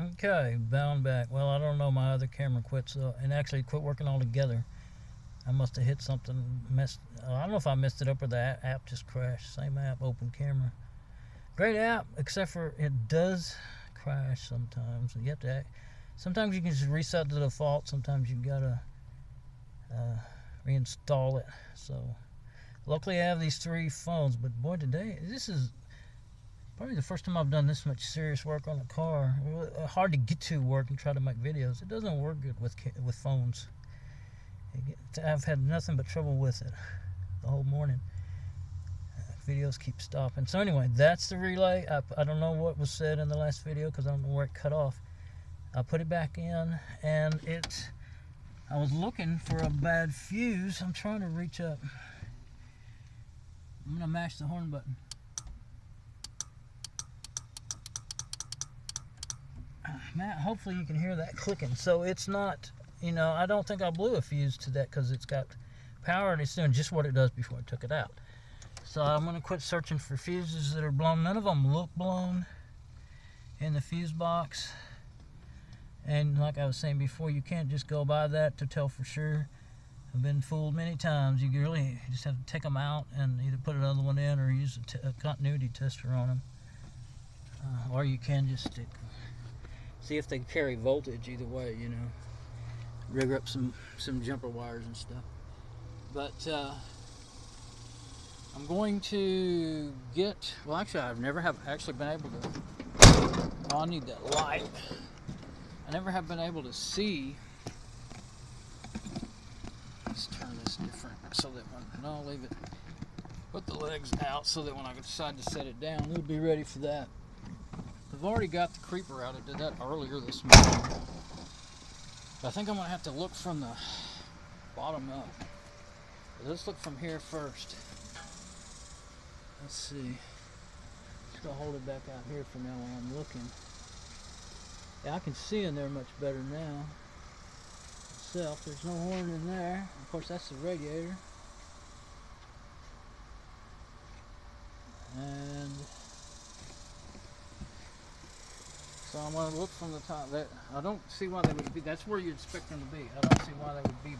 Okay, bound back. Well, I don't know. My other camera quit, so and actually quit working altogether. I must have hit something, messed. I don't know if I messed it up or the app just crashed. Same app, open camera. Great app, except for it does crash sometimes. You have to. Act, sometimes you can just reset the default. Sometimes you gotta uh, reinstall it. So, luckily I have these three phones. But boy, today this is Probably the first time I've done this much serious work on a car. Uh, Hard to get to work and try to make videos. It doesn't work good with with phones. I've had nothing but trouble with it the whole morning. Uh, videos keep stopping. So anyway, that's the relay. I, I don't know what was said in the last video because I don't know where it cut off. I put it back in and it. I was looking for a bad fuse. I'm trying to reach up. I'm gonna mash the horn button. Matt, hopefully you can hear that clicking. So it's not, you know, I don't think I blew a fuse to that because it's got power and it's doing just what it does before I took it out. So I'm going to quit searching for fuses that are blown. None of them look blown in the fuse box. And like I was saying before, you can't just go by that to tell for sure. I've been fooled many times. You really just have to take them out and either put another one in or use a, continuity tester on them. Uh, or you can just stick see if they carry voltage either way you know. Rig up some some jumper wires and stuff. But uh, I'm going to get well actually I've never have actually been able to oh, I need that light. I never have been able to see. Let's turn this different so that when no I'll leave it put the legs out so that when I decide to set it down it'll be ready for that I've already got the creeper out. I did that earlier this morning. I think I'm going to have to look from the bottom up. Let's look from here first. Let's see. Just going to hold it back out here for now while I'm looking. Yeah, I can see in there much better now. Itself, there's no horn in there. Of course, that's the radiator. And So I'm going to look from the top. That I don't see why they would be. That's where you'd expect them to be. I don't see why they would be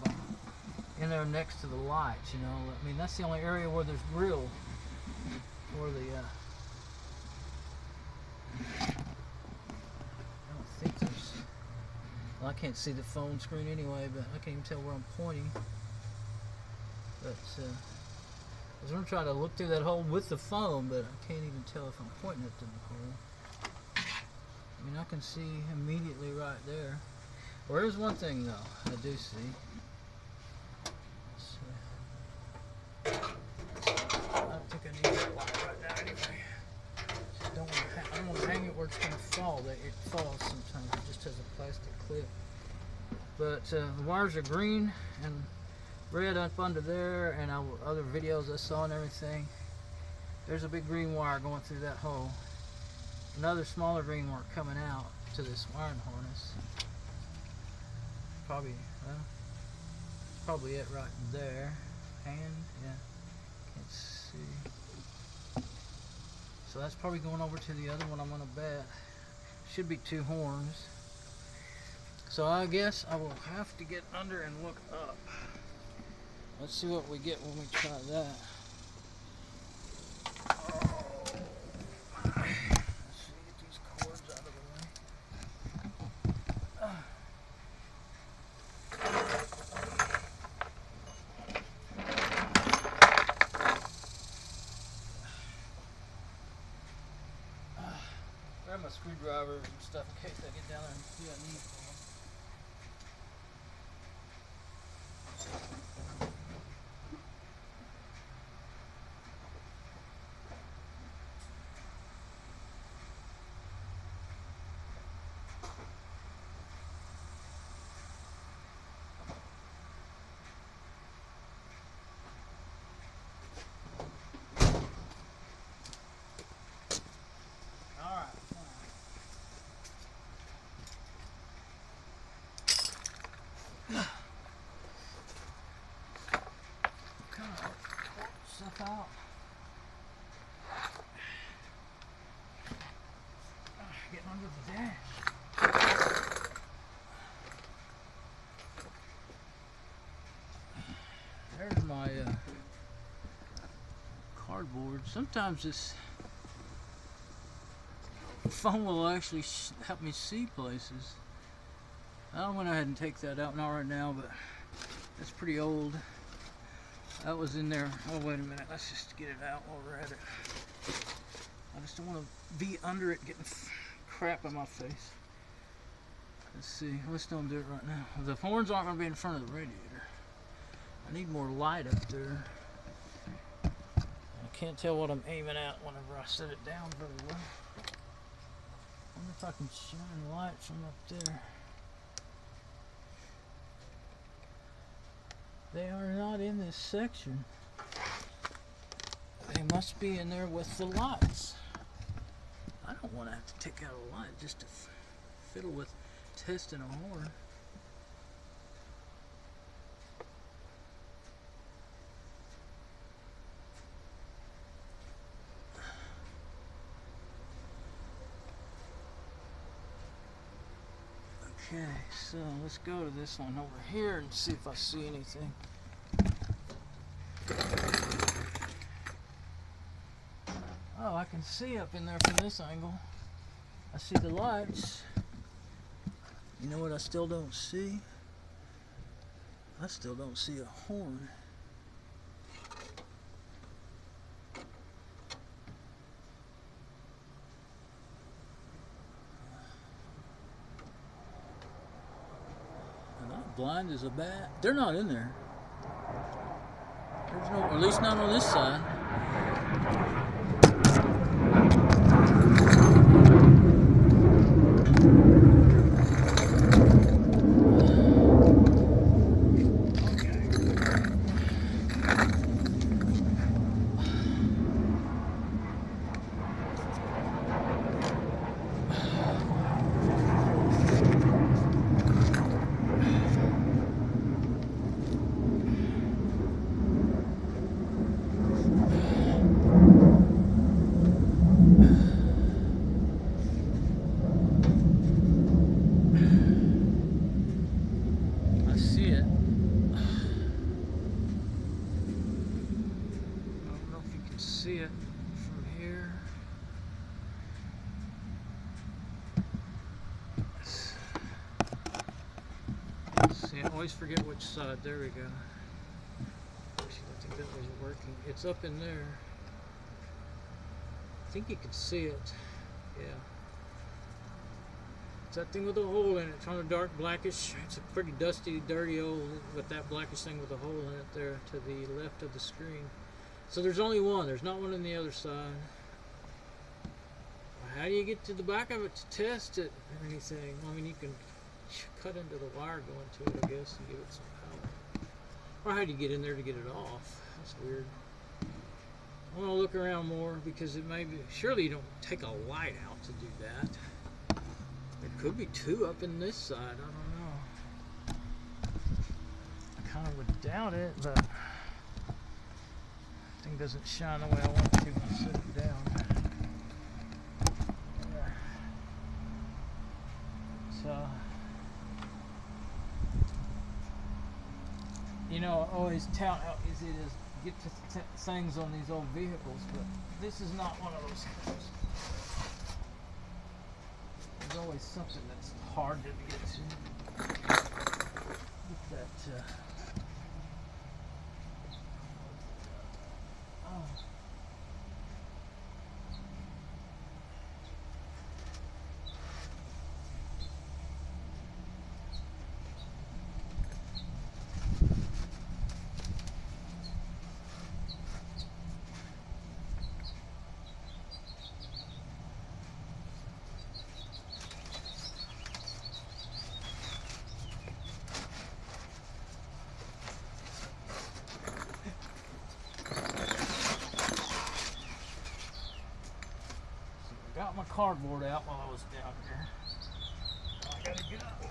in there next to the lights. You know, I mean that's the only area where there's grill. Where the uh, I don't think there's. Well, I can't see the phone screen anyway, but I can't even tell where I'm pointing. But uh, I was going to try to look through that hole with the phone, but I can't even tell if I'm pointing to the hole. I mean, I can see immediately right there. Well, there's one thing though I do see. I don't right now anyway. Don't want to hang it where it's going to fall. That it falls sometimes. It just has a plastic clip. But uh, the wires are green and red up under there, and I, other videos I saw and everything. There's a big green wire going through that hole another smaller green mark coming out to this wiring harness. Probably, well, probably it right there. And, yeah, can't see. So that's probably going over to the other one I'm to bet. Should be two horns. So I guess I will have to get under and look up. Let's see what we get when we try that. Getting under the dash. There's my uh, cardboard. Sometimes this phone will actually help me see places. I went ahead and take that out, not right now, but it's pretty old. That was in there. Oh, wait a minute. Let's just get it out while we're at it. I just don't want to be under it getting crap on my face. Let's see. Let's don't do it right now. The horns aren't going to be in front of the radiator. I need more light up there. I can't tell what I'm aiming at whenever I set it down very well. wonder if I can shine light from up there. They are not in this section. They must be in there with the lights. I don't want to have to take out a light just to fiddle with testing a horn. Okay, so let's go to this one over here and see if I see anything. Oh, I can see up in there from this angle. I see the lights. You know what I still don't see? I still don't see a horn. And I'm blind as a bat. They're not in there. There's no, at least not on this side. I see it. I don't know if you can see it from here. See, I always forget which side. There we go. Actually, I think that wasn't working. It's up in there. I think you can see it. Yeah. It's that thing with a hole in it. It's on a dark blackish. It's a pretty dusty, dirty old, with that blackish thing with a hole in it there to the left of the screen. So there's only one. There's not one on the other side. How do you get to the back of it to test it or anything? I mean, you can cut into the wire going to it, I guess, and give it some power. Or how do you get in there to get it off? That's weird. I want to look around more because it may be. Surely you don't take a light out to do that. There could be two up in this side. I don't know. I kind of would doubt it, but thing doesn't shine the way I want it to when I set it down. Yeah. So, you know, I always tout how easy it is to get to things on these old vehicles, but this is not one of those things there's always something that's hard to get to. Get that. Uh, oh. Got my cardboard out while I was down here. I gotta get up.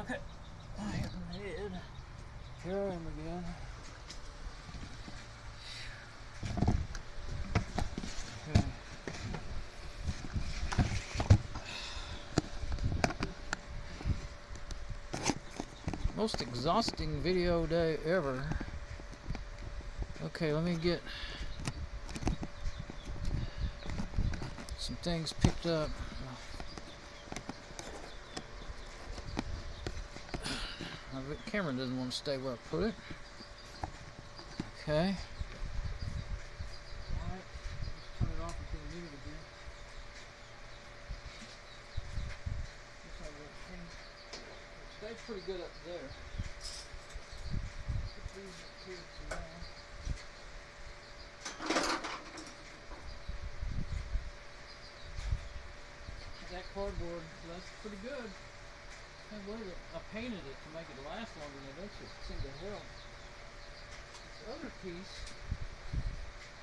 Okay. I have my head. Most exhausting video day ever. Okay, let me get some things picked up. My camera doesn't want to stay where I put it. Okay. Alright, let's turn it off until we need it again. Looks like that thing stayed pretty good up there. Put these up here for now. That cardboard, that's pretty good. Can't believe it. I painted it to make it last longer than it just seemed to help. This other piece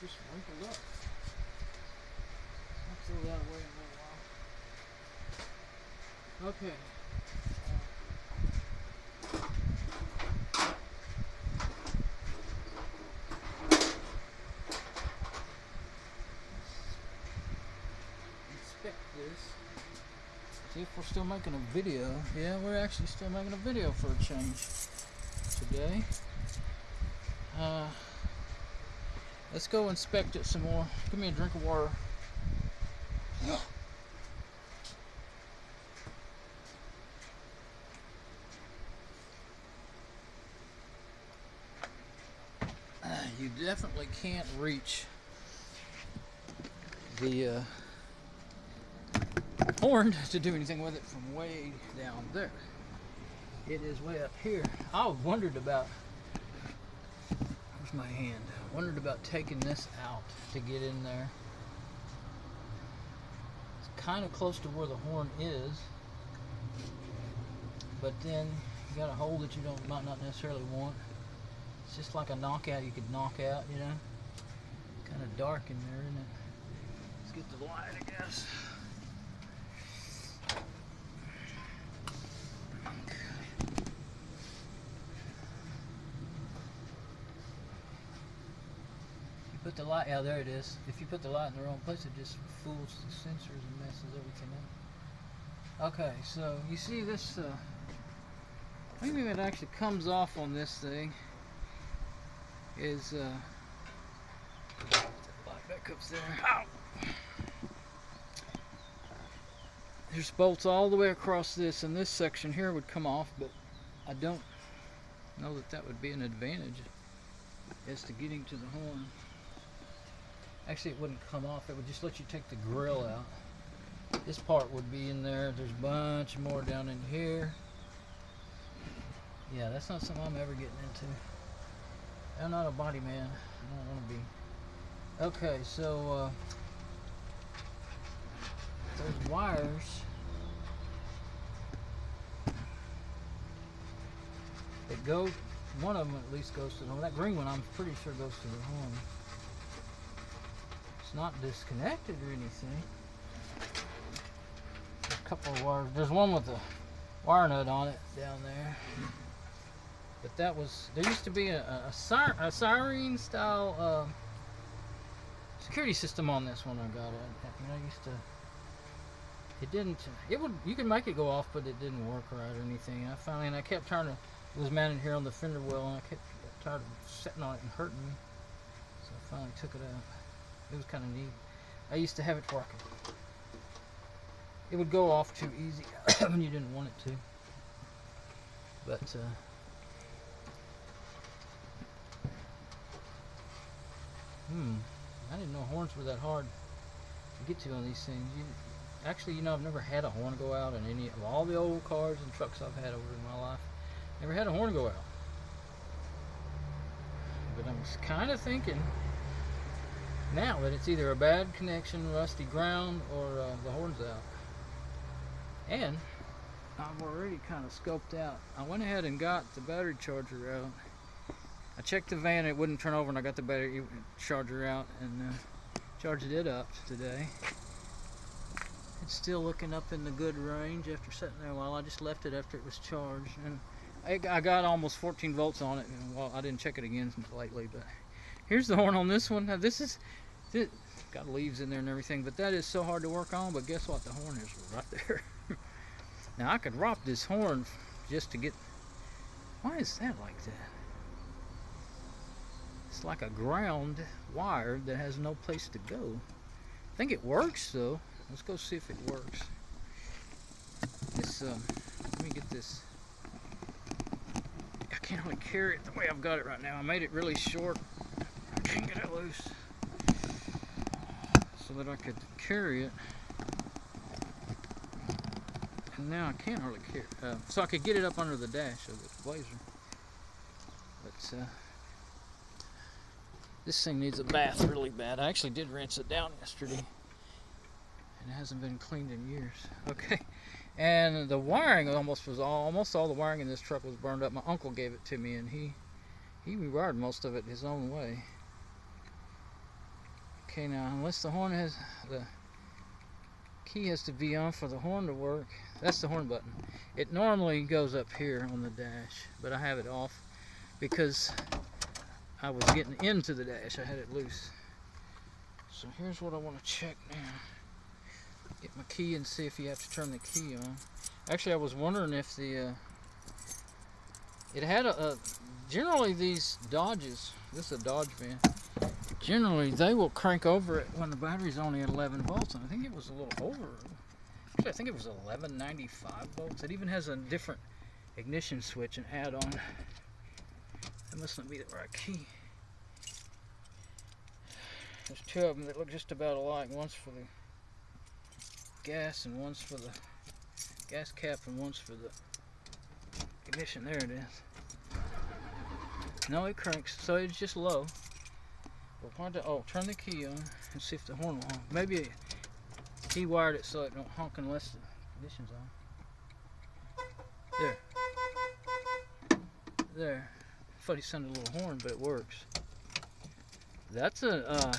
just wrinkled up. I'll throw that away in a little while. Okay. Inspect this. See if we're still making a video. Yeah, we're actually still making a video for a change today. Uh, let's go inspect it some more. Give me a drink of water. You definitely can't reach the uh, horn to do anything with it from way down there. It is way up here. I wondered about, where's my hand? Wondered about taking this out to get in there. It's kind of close to where the horn is, but then you got a hole that you don't might not necessarily want. It's just like a knockout you could knock out, you know. Kind of dark in there, isn't it? Let's get the light, I guess. Put the light, yeah, there it is. If you put the light in the wrong place, it just fools the sensors and messes everything up. Okay, so you see this, uh, maybe it actually comes off on this thing is, uh, light back up there. Ow! There's bolts all the way across this, and this section here would come off, but I don't know that that would be an advantage as to getting to the horn. Actually, it wouldn't come off. It would just let you take the grill out. This part would be in there. There's a bunch more down in here. Yeah, that's not something I'm ever getting into. I'm not a body man. I don't want to be. Okay, so uh, those wires. It goes. One of them at least goes to the horn. That green one, I'm pretty sure goes to the horn not disconnected or anything. A couple of wires. There's one with a wire nut on it down there. But that was, there used to be a, a, a, a siren style uh, security system on this one I got it. You know, I used to, it didn't, it would, you could make it go off, but it didn't work right or anything. I finally, and I kept trying to, it was mounted here on the fender well, and I kept tired of sitting on it and hurting me. So I finally took it out. It was kind of neat. I used to have it working. It would go off too easy when you didn't want it to. But, uh, hmm, I didn't know horns were that hard to get to on these things. You, actually, you know, I've never had a horn go out in any of all the old cars and trucks I've had over in my life. Never had a horn go out. But I'm kind of thinking now that it's either a bad connection, rusty ground, or uh, the horn's out. And I've already kind of scoped out. I went ahead and got the battery charger out. I checked the van, it wouldn't turn over, and I got the battery charger out and uh, charged it up today. It's still looking up in the good range after sitting there a while. I just left it after it was charged. and I got almost 14 volts on it. Well, I didn't check it again lately, but here's the horn on this one. Now this is it got leaves in there and everything, but that is so hard to work on. But guess what? The horn is right there. now I could rop this horn just to get Why is that like that? It's like a ground wire that has no place to go. I think it works though. Let's go see if it works. This, um, let me get this. I can't really carry it the way I've got it right now. I made it really short. Can't get it loose. So that I could carry it. And now I can't hardly carry uh, So I could get it up under the dash of the Blazer. But, uh, this thing needs a bath really bad. I actually did rinse it down yesterday. And it hasn't been cleaned in years. Okay. And the wiring almost was all, almost all the wiring in this truck was burned up. My uncle gave it to me and he, he rewired most of it his own way. Okay, now unless the horn has, the key has to be on for the horn to work. That's the horn button. It normally goes up here on the dash, but I have it off because I was getting into the dash. I had it loose. So here's what I want to check now. Get my key and see if you have to turn the key on. Actually, I was wondering if the uh, it had a, a generally these Dodges. This is a Dodge van. Generally, they will crank over it when the battery's only at 11 volts, and I think it was a little over. Actually, I think it was 1195 volts. It even has a different ignition switch and add-on. That must not be the right key. There's two of them that look just about alike. One's for the gas and one's for the gas cap and one's for the ignition. There it is. No, it cranks, so it's just low. Why do, oh, turn the key on and see if the horn will honk. Maybe he wired it so it don't honk unless the ignition's on. There. There. I thought he sounded a little horn, but it works. That's a uh,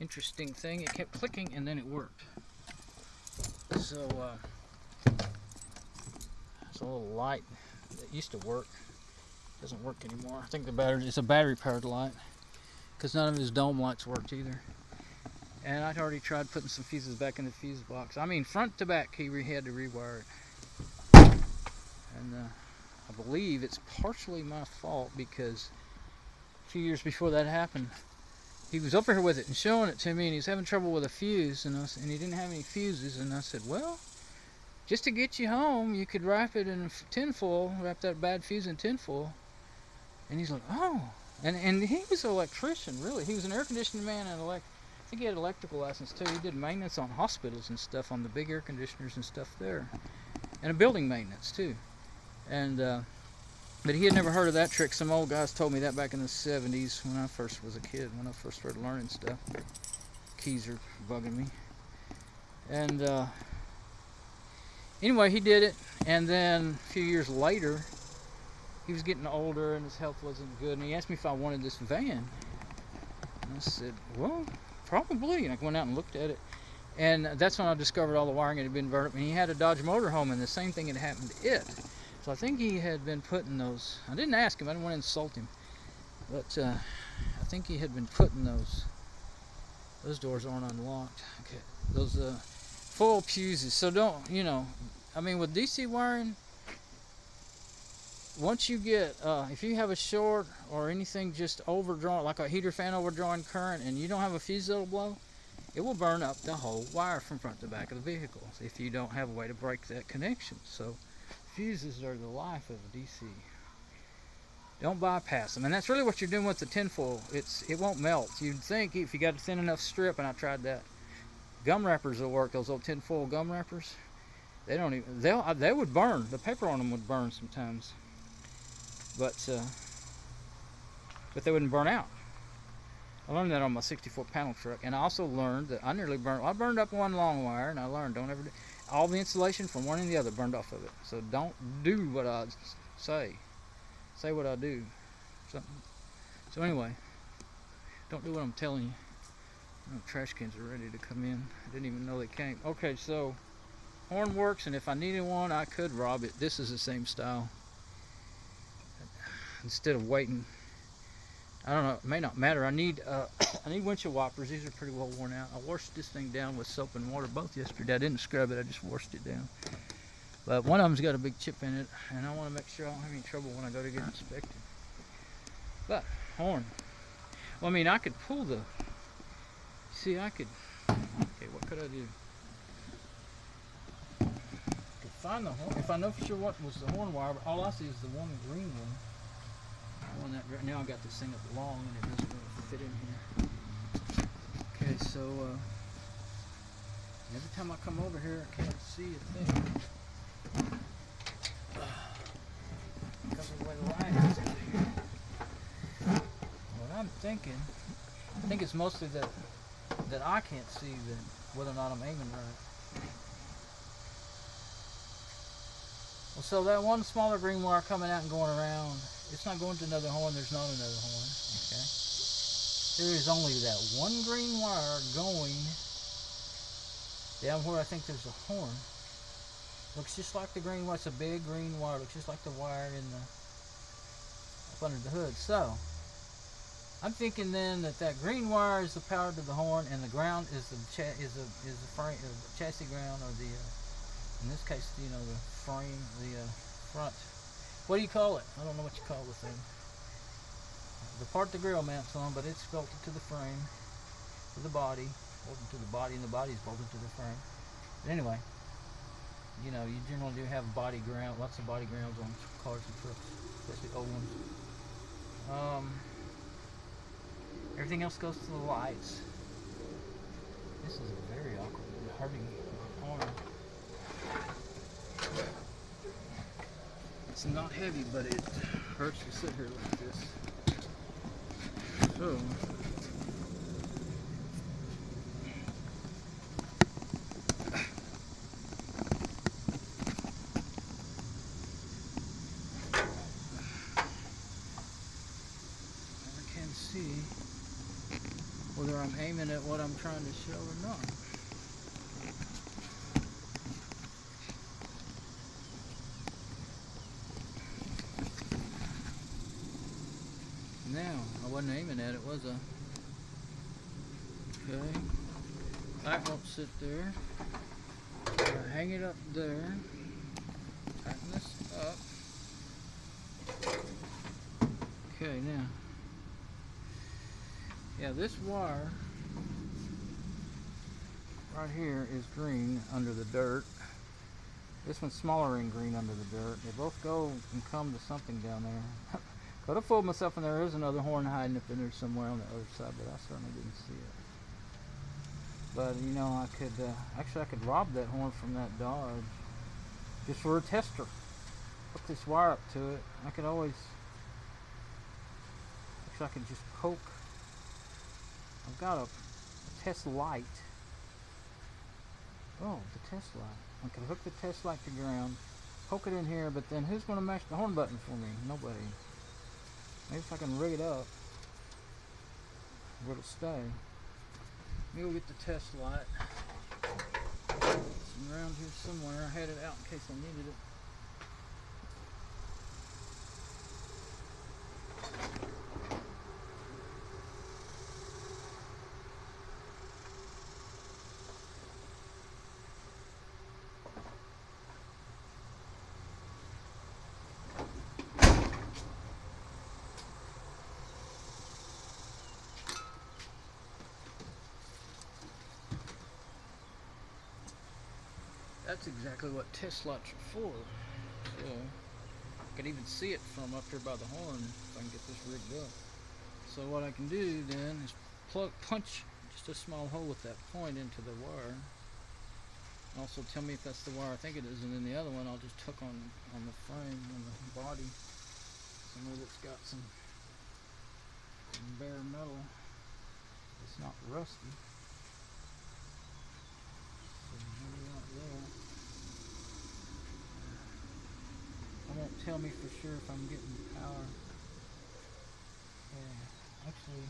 interesting thing. It kept clicking and then it worked. So, uh, it's a little light that used to work. Doesn't work anymore. I think the battery, it's a battery powered light. Because none of his dome lights worked either. And I'd already tried putting some fuses back in the fuse box. I mean, front to back, he had to rewire it. And uh, I believe it's partially my fault because a few years before that happened, he was over here with it and showing it to me, and he was having trouble with a fuse, and, I, and he didn't have any fuses. And I said, well, just to get you home, you could wrap it in tinfoil, wrap that bad fuse in tinfoil. And he's like, oh. And and he was an electrician, really. He was an air conditioning man and elect. I think he had electrical license too. He did maintenance on hospitals and stuff, on the big air conditioners and stuff there, and a building maintenance too. And uh, but he had never heard of that trick. Some old guys told me that back in the 70s when I first was a kid, when I first started learning stuff. Keys are bugging me. And uh, anyway, he did it. And then a few years later, he was getting older and his health wasn't good. And he asked me if I wanted this van. And I said, well, probably. And I went out and looked at it. And that's when I discovered all the wiring had been burned. And he had a Dodge motorhome, and the same thing had happened to it. So I think he had been putting those. I didn't ask him. I didn't want to insult him, but uh, I think he had been putting those. Those doors aren't unlocked. Okay, those uh, full fuses. So don't you know? I mean, with DC wiring, once you get, uh, if you have a short or anything just overdrawn, like a heater fan overdrawing current, and you don't have a fuse that'll blow, it will burn up the whole wire from front to back of the vehicle if you don't have a way to break that connection. So fuses are the life of a DC. Don't bypass them, and that's really what you're doing with the tinfoil. It's it won't melt. You'd think if you got a thin enough strip, and I tried that. Gum wrappers will work. Those old tinfoil gum wrappers. They don't even. They'll they would burn. The paper on them would burn sometimes. But uh, but they wouldn't burn out. I learned that on my 64 panel truck, and I also learned that I nearly burned. I burned up one long wire, and I learned don't ever. Do, all the insulation from one and the other burned off of it. So don't do what I say. Say what I do. So, so anyway, don't do what I'm telling you. Oh, trash cans are ready to come in. I didn't even know they came. Okay, so horn works, and if I needed one, I could rob it. This is the same style. Instead of waiting I don't know, it may not matter. I need uh, I need windshield wipers. These are pretty well worn out. I washed this thing down with soap and water both yesterday. I didn't scrub it, I just washed it down. But one of them's got a big chip in it, and I want to make sure I don't have any trouble when I go to get inspected. But horn. Well, I mean, I could pull the. See, I could. Okay, what could I do? Could find the horn. If I know for sure what was the horn wire, but all I see is the one green one. That right now I got this thing up long and it doesn't really fit in here. Okay, so uh, every time I come over here, I can't see a thing. What I'm thinking, I think it's mostly that that I can't see that whether or not I'm aiming right. So that one smaller green wire coming out and going around, it's not going to another horn. There's not another horn. Okay. There is only that one green wire going down where I think there's a horn. Looks just like the green wire. It's a big green wire. Looks just like the wire in the up under the hood. So I'm thinking then that that green wire is the power to the horn, and the ground is the is the is the frame, uh, chassis ground, or the uh, in this case, you know, the frame, the uh, front. What do you call it? I don't know what you call the thing. The part the grill mounts on, but it's bolted to the frame, to the body, bolted to the body, and the body's bolted to the frame. But anyway, you know, you generally do have body ground, lots of body grounds on cars and trucks, especially old ones. Um, everything else goes to the lights. This is very awkward, hard to corner. It's not heavy, but it hurts to sit here like this. So, I can see whether I'm aiming at what I'm trying to show or not. Now, I wasn't I? Okay. That won't sit there. I hang it up there. Tighten this up. Okay, now. Yeah, this wire right here is green under the dirt. This one's smaller in green under the dirt. They both go and come to something down there. Could have fooled myself and there is another horn hiding up in there somewhere on the other side, but I certainly didn't see it. But you know, I could uh, actually I could rob that horn from that Dodge just for a tester. Hook this wire up to it. I could always actually I could just poke. I've got a, a test light. Oh, the test light. I could hook the test light to ground, poke it in here, but then who's going to mash the horn button for me? Nobody. Maybe if I can rig it up, it'll stay. Maybe we'll get the test light. It's around here somewhere. I had it out in case I needed it. That's exactly what test lights are for. So, I can even see it from up here by the horn if I can get this rigged up. So what I can do then is plug, punch just a small hole with that point into the wire. Also tell me if that's the wire I think it is, and then the other one I'll just hook on on the frame, on the body, somewhere that's got some, some bare metal. It's not rusty. So maybe not there. It won't tell me for sure if I'm getting power. Yeah, actually.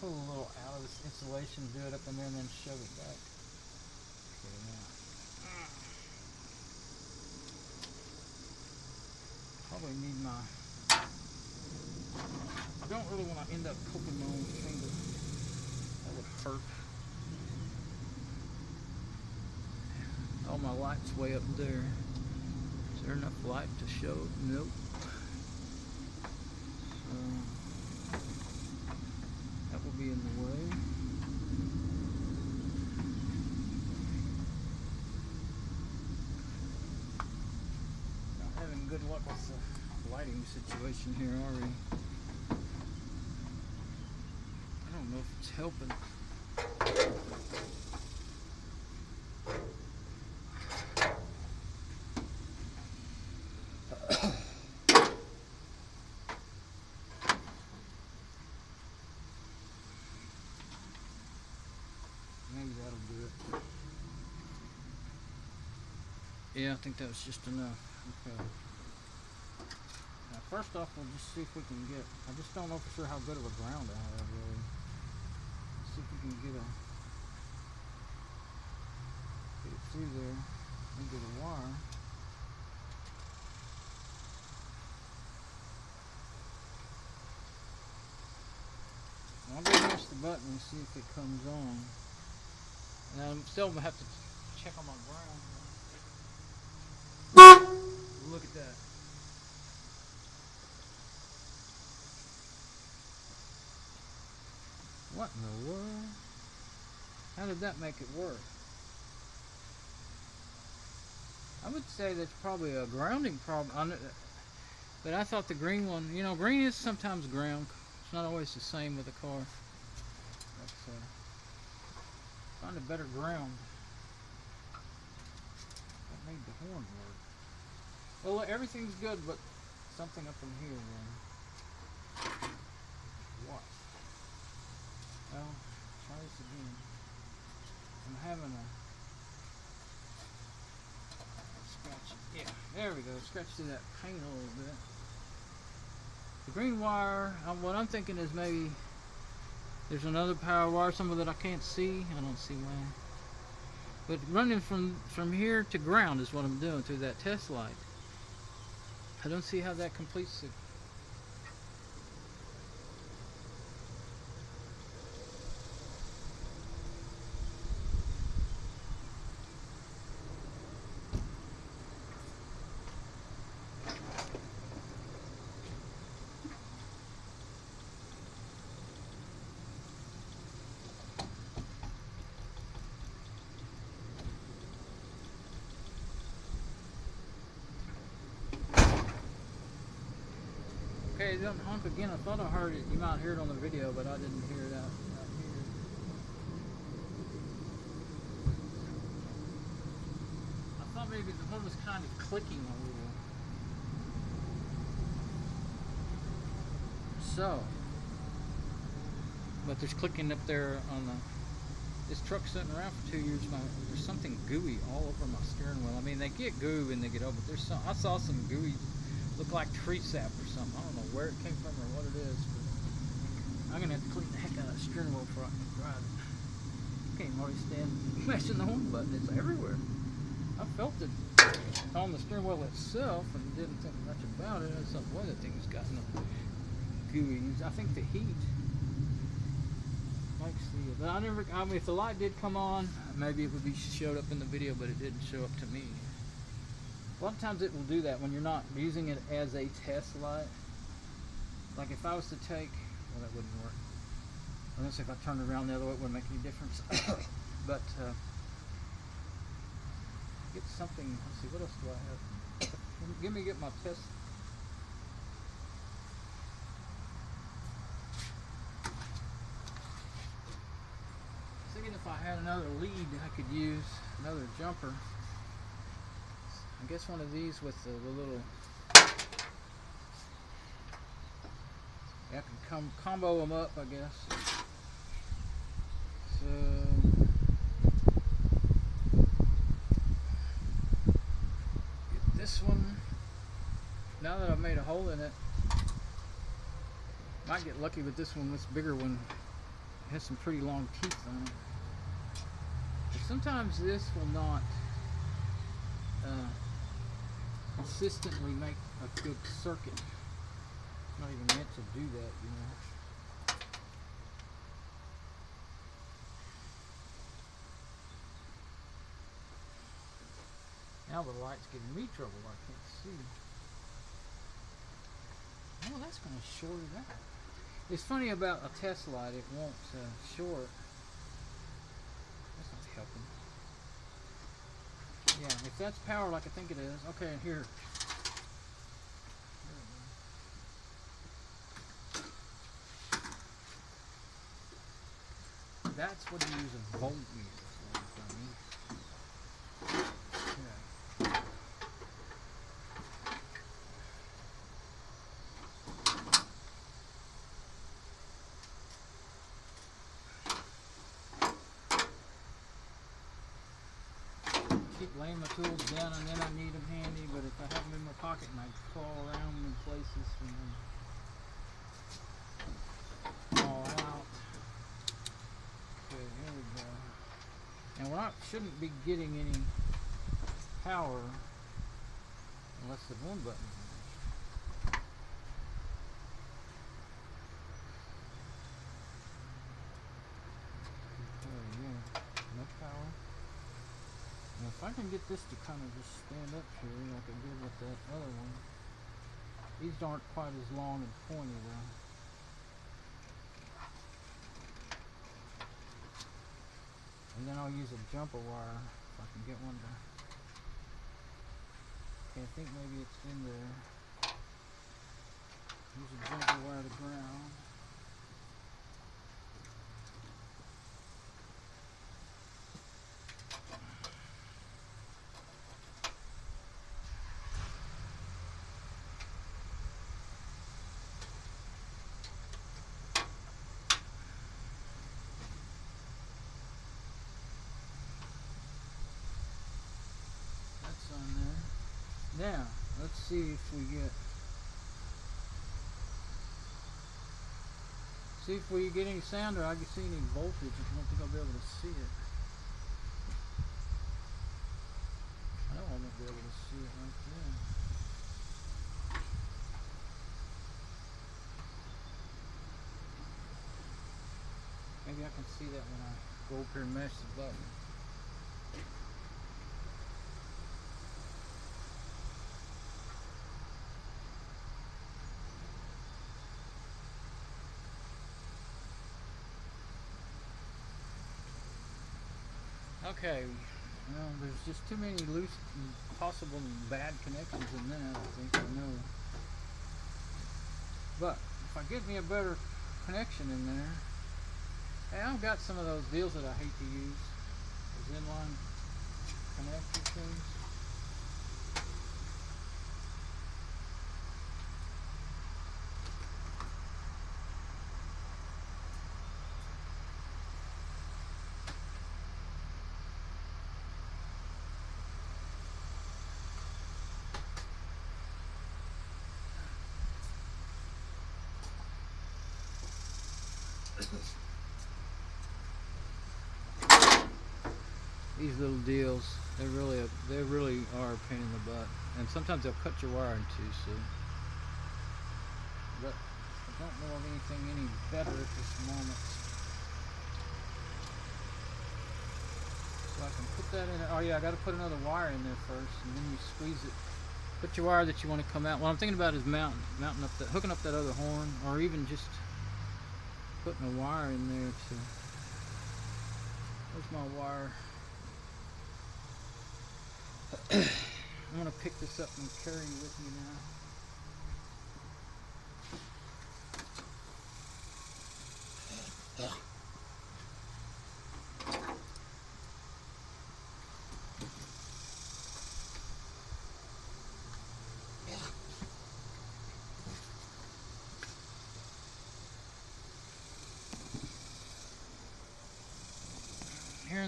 Pull a little out of this insulation, do it up in there, and then shove it back. Okay, now. Probably need my. I don't really want to end up poking my own finger. That would hurt. All my lights way up there. Is there enough light to show? Nope. So that will be in the way. Not having good luck with the lighting situation here, are we? I don't know if it's helping. Maybe that'll do it. Yeah, I think that was just enough. Okay. Now, first off, we'll just see if we can get. I just don't know for sure how good of a ground I have, really. See if we can get a. Get it through there into the wire. I'll go press the button and see if it comes on. And I'm still gonna have to check on my ground. Look at that. What in the world? How did that make it work? I would say that's probably a grounding problem. But I thought the green one, you know, green is sometimes ground. It's not always the same with a car. Uh, find a better ground. That made the horn. Well, everything's good, but something up in here then. What? Well, try this again. I'm having a scratch. Yeah, there we go. Scratch through that paint a little bit. The green wire. Uh, what I'm thinking is maybe there's another power wire, somewhere that I can't see. I don't see why. But running from from here to ground is what I'm doing through that test light. I don't see how that completes it. It doesn't honk again. I thought I heard it. You might hear it on the video, but I didn't hear it out, out here. I thought maybe the one was kind of clicking a little. So, but there's clicking up there on the. This truck's sitting around for two years. My, there's something gooey all over my steering wheel. I mean, they get goo when they get over. But there's some. I saw some gooey look like tree sap or something. I don't know where it came from or what it is, but I'm gonna have to clean the heck out of that steering wheel before I can drive it. Can't hardly stand mashing the home button. It's everywhere. I felt it on the steering wheel itself and didn't think much about it. I thought, boy, that thing's got no gooey. I think the heat makes the. But I never. I mean, if the light did come on, maybe it would be showed up in the video, but it didn't show up to me. A lot of times it will do that when you're not using it as a test light. Like if I was to take, well that wouldn't work. I'm gonna Unless if I turned around the other way, it wouldn't make any difference. but uh, get something. Let's see, what else do I have? Give me get my test. Thinking if I had another lead I could use, another jumper. I guess one of these with the, the little. I can com combo them up, I guess. So. Get this one. Now that I've made a hole in it, might get lucky with this one. This bigger one has some pretty long teeth on it. But sometimes this will not. Uh, consistently make a good circuit. Not even meant to do that, you know. Now the light's giving me trouble. I can't see. Oh, that's going to short it out. It's funny about a test light, it won't uh, short. That's not helping. Yeah, if that's power like I think it is. Okay, here. That's what you use a voltmeter for, dummy. Yeah. Keep laying my tools down and then I need them handy, but if I have them in my pocket and I crawl around in places and then fall out. Okay, here we go. And we're not shouldn't be getting any power unless the one button is mashed. Okay, yeah, no power. Now if I can get this to kind of just stand up here like I did with that other one. These aren't quite as long and pointy though. And then I'll use a jumper wire if I can get one to Okay, I think maybe it's in there. Use a jumper wire to ground. That's on there. Now, let's see if we get. See if we get any sound or I can see any voltage. I don't think I'll be able to see it. I know I won't be able to see it right there. Maybe I can see that when I go up here and mash the button. Okay, well, there's just too many loose, possible bad connections in that, I think, I know. But, if I get me a better connection in there, hey, I've got some of those deals that I hate to use, those inline connector things. These little deals, they really, they really are a pain in the butt, and sometimes they'll cut your wire in two. So, but I don't know of anything any better at this moment. So I can put that in. Oh yeah, I got to put another wire in there first, and then you squeeze it. Put your wire that you want to come out. What I'm thinking about is mounting, mounting up that, hooking up that other horn, or even just putting a wire in there to. Where's my wire? I'm gonna pick this up and carry it with me now.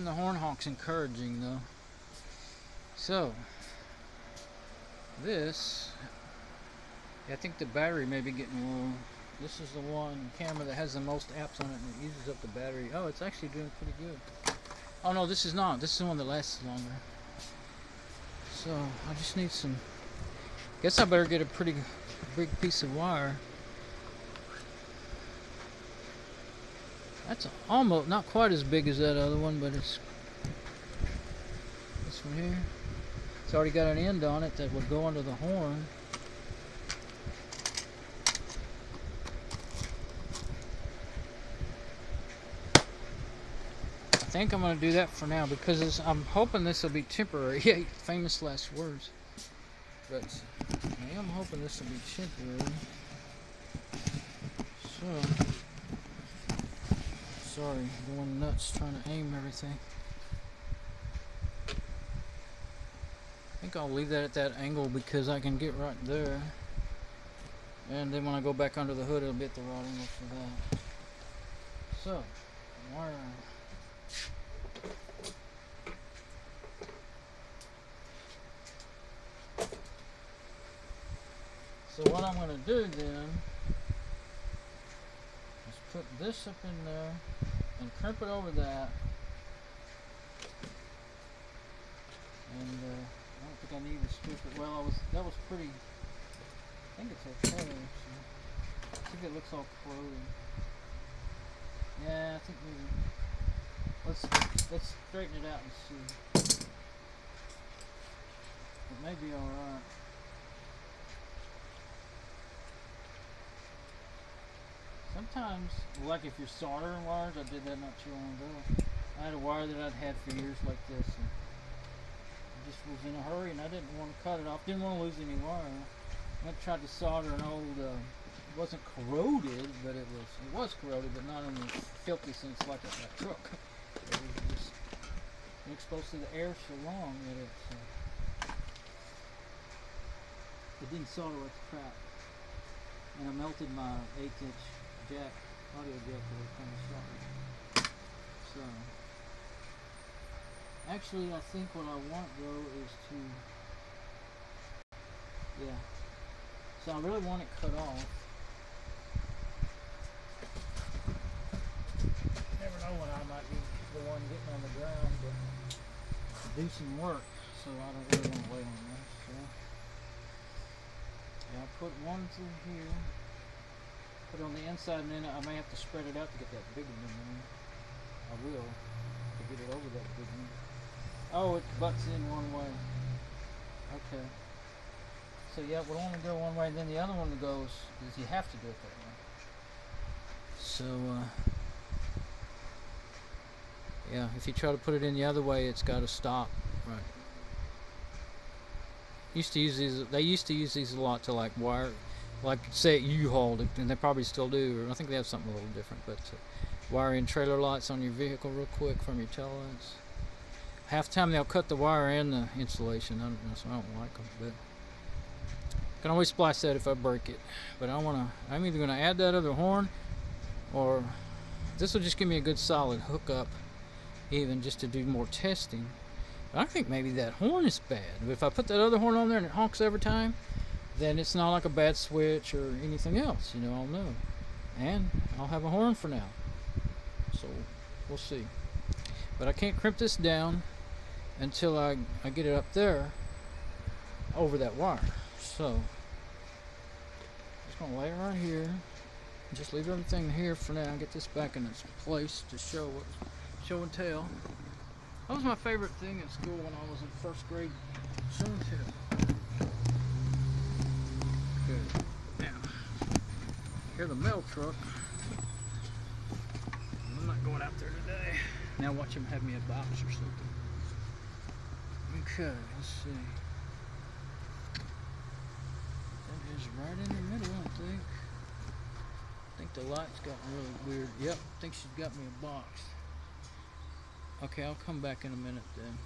The horn honk's encouraging though. So, this, I think the battery may be getting low. This is the one camera that has the most apps on it and it uses up the battery. Oh, it's actually doing pretty good. Oh no, this is not. This is the one that lasts longer. So, I just need some, guess I better get a pretty big piece of wire. That's almost, not quite as big as that other one, but it's this one here. It's already got an end on it that would go under the horn. I think I'm gonna do that for now because I'm hoping this will be temporary. Famous last words. But I am hoping this will be temporary. So, sorry, going nuts trying to aim everything. I think I'll leave that at that angle because I can get right there. And then when I go back under the hood, it'll be at the right angle for that. So, wire. So what I'm going to do then is put this up in there and crimp it over that. And uh, I don't think I need to strip it. Well, I was that was pretty. I think it's okay. Actually. I think it looks all corroded. Yeah, I think maybe. Let's let's straighten it out and see. It may be all right. Sometimes, like if you're soldering wires, I did that not too long ago. I had a wire that I'd had for years like this, and I just was in a hurry, and I didn't want to cut it off. Didn't want to lose any wire. I tried to solder an old. Uh, it wasn't corroded, but it was. It was corroded, but not in the filthy sense like a, a truck. It was just exposed to the air so long that it. Uh, it didn't solder like crap, and I melted my eighth inch jack, audio jack that was kind of soldered. So, actually, I think what I want though is to, yeah. So I really want it cut off. Never know when I might be the one getting on the ground to do some work, so I don't really want to wait on this. So. Yeah, I put one through here. It on the inside, and then I may have to spread it out to get that big one in. I will to get it over that big one. Oh, it butts in one way. Okay. So yeah, we want to go one way, and then the other one goes is you have to do it that way. So uh, yeah, if you try to put it in the other way, it's got to stop. Right. Used to use these. They used to use these a lot to like wire like say at U-Haul, and they probably still do, or I think they have something a little different, but uh, trailer lights on your vehicle real quick from your tail lights. Half the time they'll cut the wire and the insulation. I don't know, so I don't like them, but can always splice that if I break it. But I want to. I'm either going to add that other horn, or this will just give me a good solid hookup, even just to do more testing. But I think maybe that horn is bad. If I put that other horn on there and it honks every time, then it's not like a bad switch or anything else, you know, I'll know. And I'll have a horn for now. So we'll see. But I can't crimp this down until I, I get it up there over that wire. So just gonna lay it right here. Just leave everything here for now. Get this back in its place to show what show and tell. That was my favorite thing in school when I was in first grade. Show and tell. Good. Now, here's the mail truck. I'm not going out there today. Now watch him have me a box or something. Okay, let's see. That is right in the middle, I think. I think the light's gotten really weird. Yep, I think she's got me a box. Okay, I'll come back in a minute then.